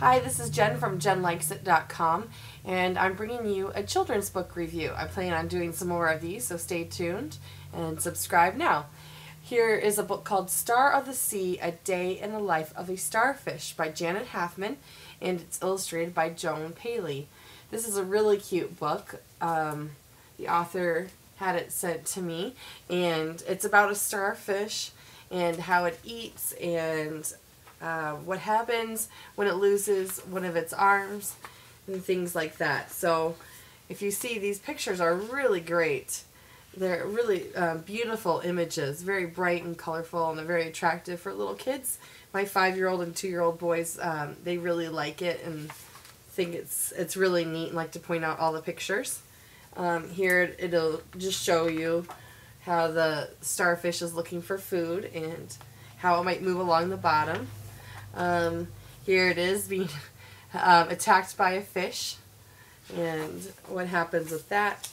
Hi, this is Jenn from JennLikesIt.com, and I'm bringing you a children's book review. I plan on doing some more of these, so stay tuned and subscribe now. Here is a book called Star of the Sea, A Day in the Life of a Starfish by Janet Halfmann and it's illustrated by Joan Paley. This is a really cute book. Um, the author had it sent to me and it's about a starfish and how it eats and uh, what happens when it loses one of its arms and things like that. So if you see these pictures are really great. They're really uh, beautiful images, very bright and colorful, and they're very attractive for little kids. My five-year-old and two-year-old boys, um, they really like it and think it's it's really neat and like to point out all the pictures. Um, here it'll just show you how the starfish is looking for food and how it might move along the bottom. Um, here it is being um, attacked by a fish and what happens with that.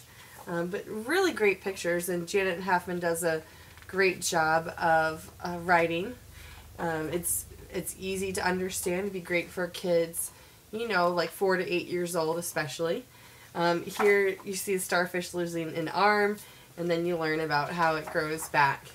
Um, but really great pictures and Janet Halfmann does a great job of uh, writing. Um, it's it's easy to understand. It'd be great for kids, you know, like four to eight years old especially. Um, here you see a starfish losing an arm and then you learn about how it grows back.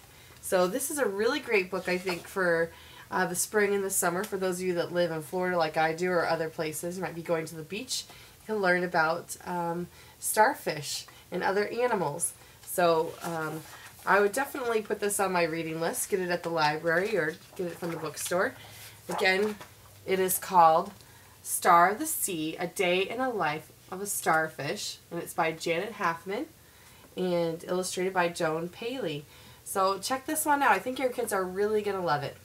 So this is a really great book I think for uh, the spring and the summer. For those of you that live in Florida like I do or other places, you might be going to the beach, you can learn about um, starfish and other animals. So um, I would definitely put this on my reading list. Get it at the library or get it from the bookstore. Again, it is called Star of the Sea, A Day in a Life of a Starfish. And it's by Janet Halfmann and illustrated by Joan Paley. So check this one out. I think your kids are really going to love it.